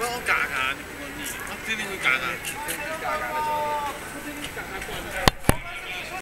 我我干啥你不给我我非得去干